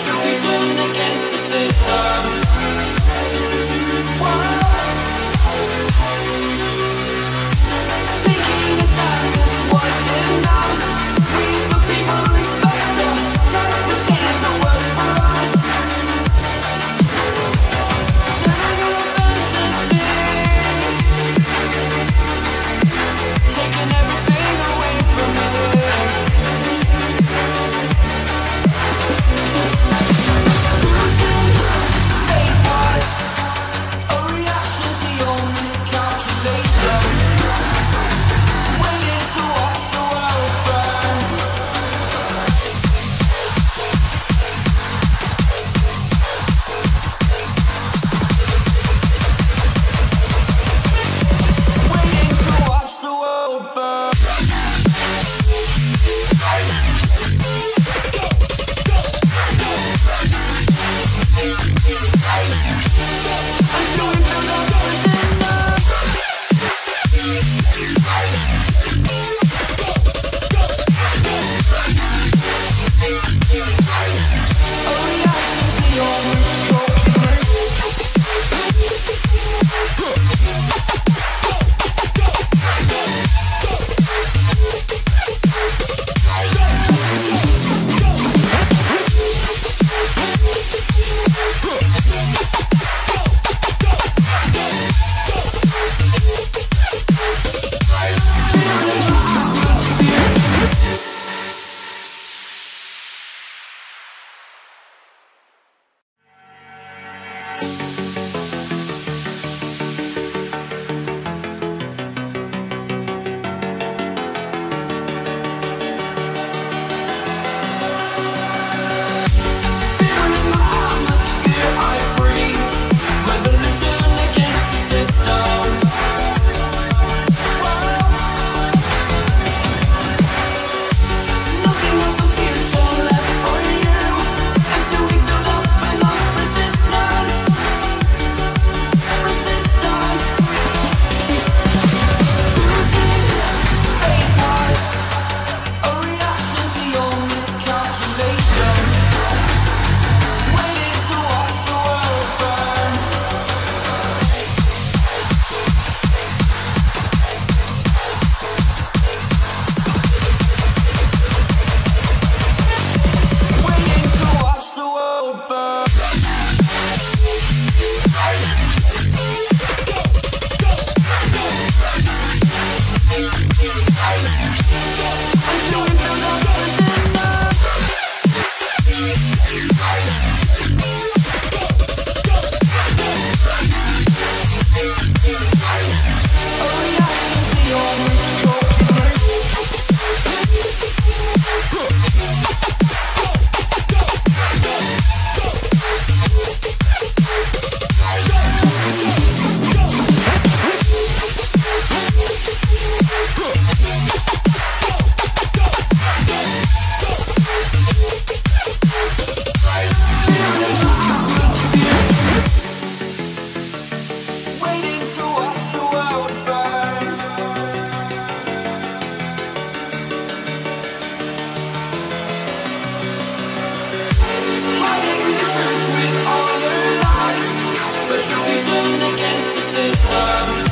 Losing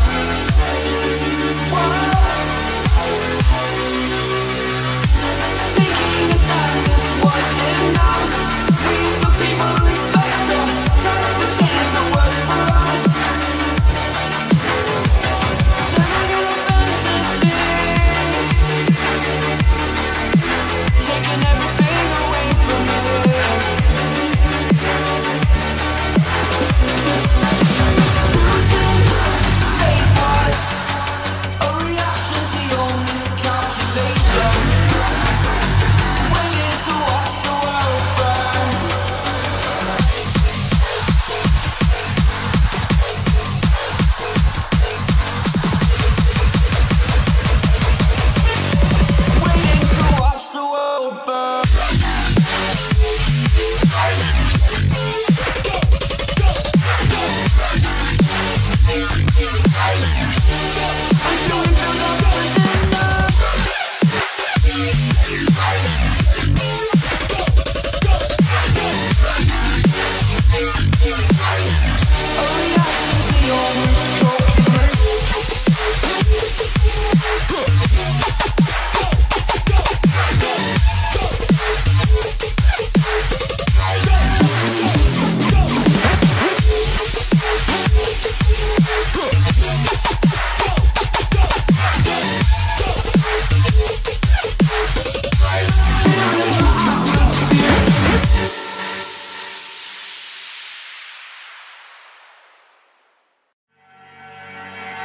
Bye.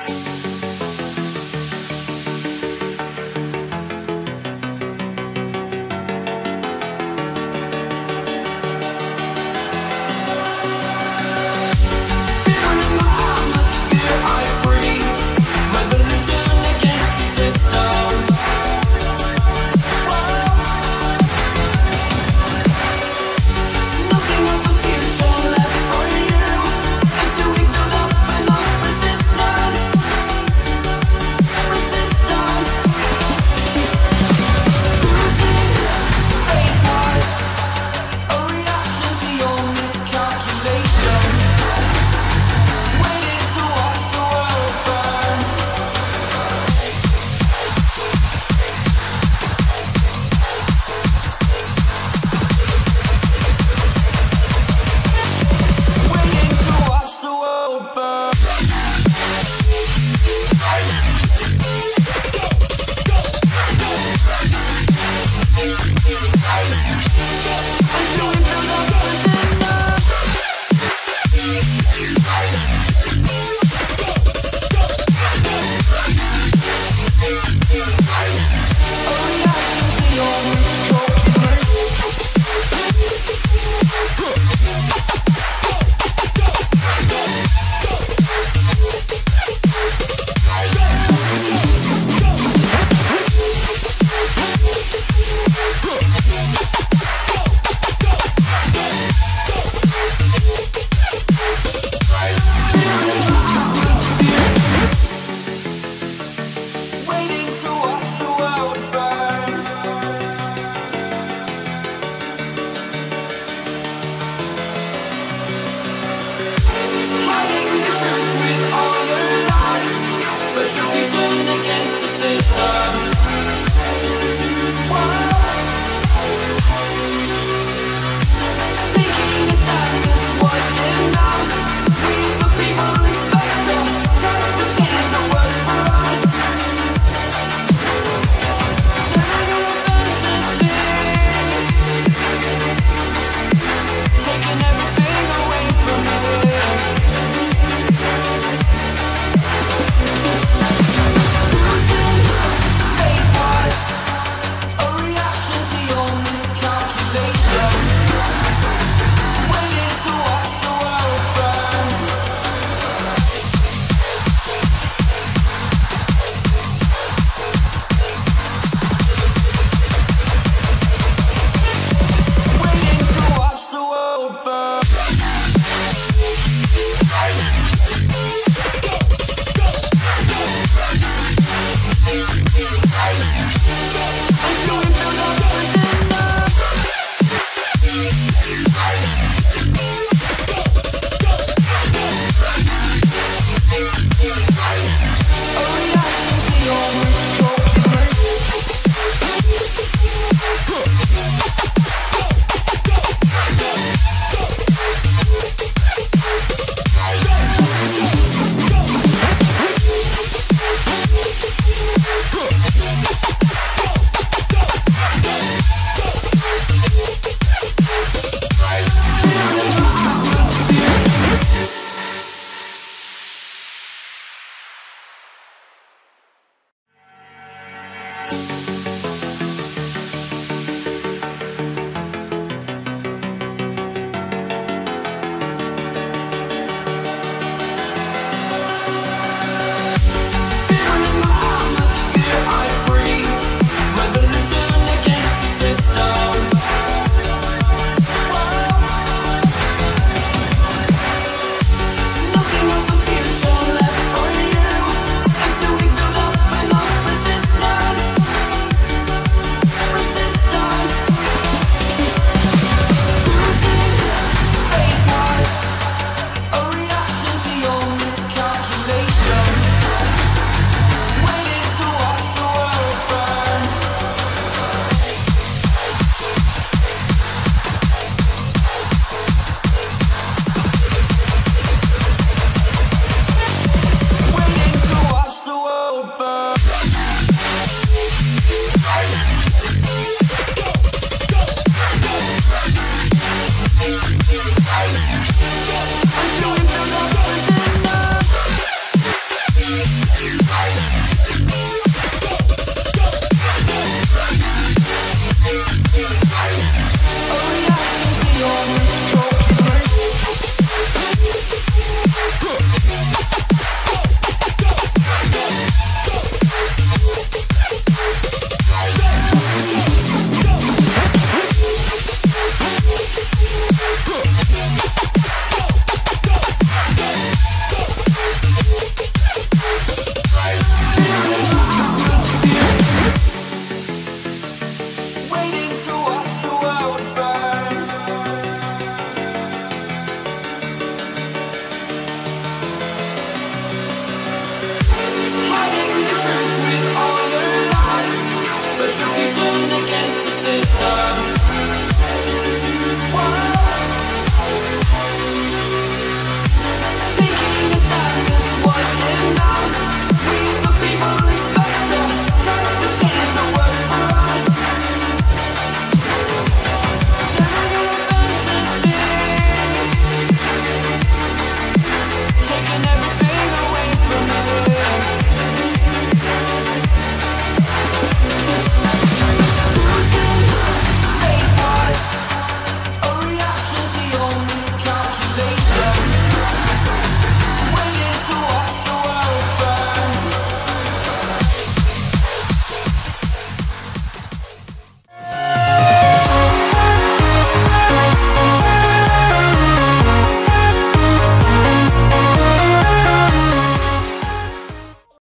Música